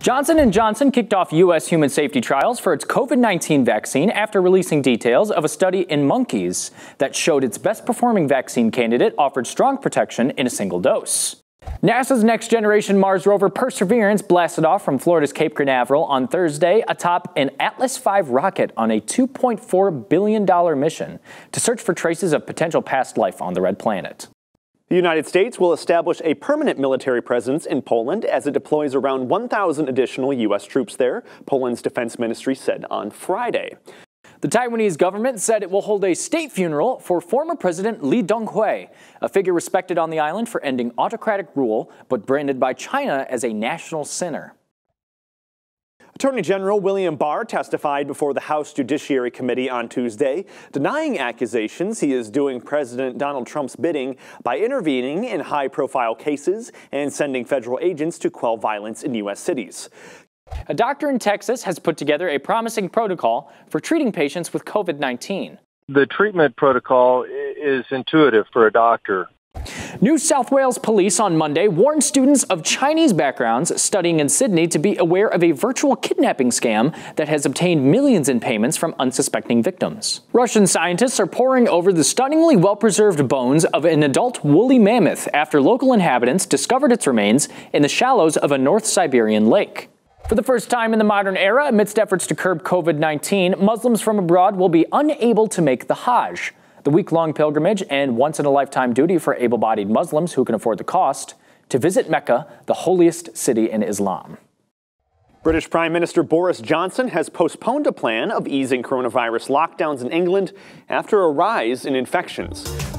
Johnson & Johnson kicked off U.S. human safety trials for its COVID-19 vaccine after releasing details of a study in monkeys that showed its best-performing vaccine candidate offered strong protection in a single dose. NASA's next generation Mars rover Perseverance blasted off from Florida's Cape Canaveral on Thursday atop an Atlas V rocket on a $2.4 billion mission to search for traces of potential past life on the red planet. The United States will establish a permanent military presence in Poland as it deploys around 1,000 additional U.S. troops there, Poland's defense ministry said on Friday. The Taiwanese government said it will hold a state funeral for former President Lee Teng-hui, a figure respected on the island for ending autocratic rule, but branded by China as a national sinner. Attorney General William Barr testified before the House Judiciary Committee on Tuesday, denying accusations he is doing President Donald Trump's bidding by intervening in high profile cases and sending federal agents to quell violence in U.S. cities. A doctor in Texas has put together a promising protocol for treating patients with COVID 19. The treatment protocol is intuitive for a doctor. New South Wales police on Monday warned students of Chinese backgrounds studying in Sydney to be aware of a virtual kidnapping scam that has obtained millions in payments from unsuspecting victims. Russian scientists are poring over the stunningly well-preserved bones of an adult woolly mammoth after local inhabitants discovered its remains in the shallows of a North Siberian lake. For the first time in the modern era, amidst efforts to curb COVID 19, Muslims from abroad will be unable to make the Hajj the week long pilgrimage and once in a lifetime duty for able bodied Muslims who can afford the cost to visit Mecca, the holiest city in Islam. British Prime Minister Boris Johnson has postponed a plan of easing coronavirus lockdowns in England after a rise in infections.